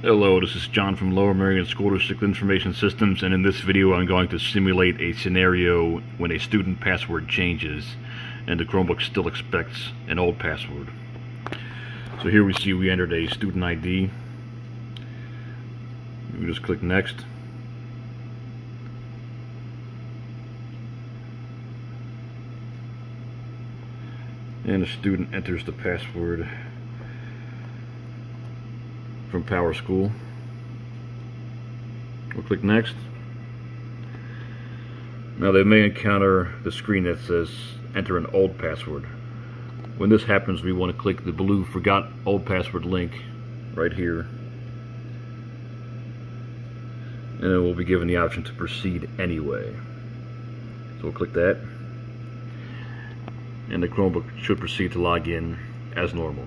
Hello, this is John from Lower Merion School District Information Systems and in this video I'm going to simulate a scenario when a student password changes and the Chromebook still expects an old password. So here we see we entered a student ID. We just click next. And the student enters the password from PowerSchool. We'll click next. Now they may encounter the screen that says enter an old password. When this happens we want to click the blue forgot old password link right here and then we'll be given the option to proceed anyway. So we'll click that and the Chromebook should proceed to log in as normal.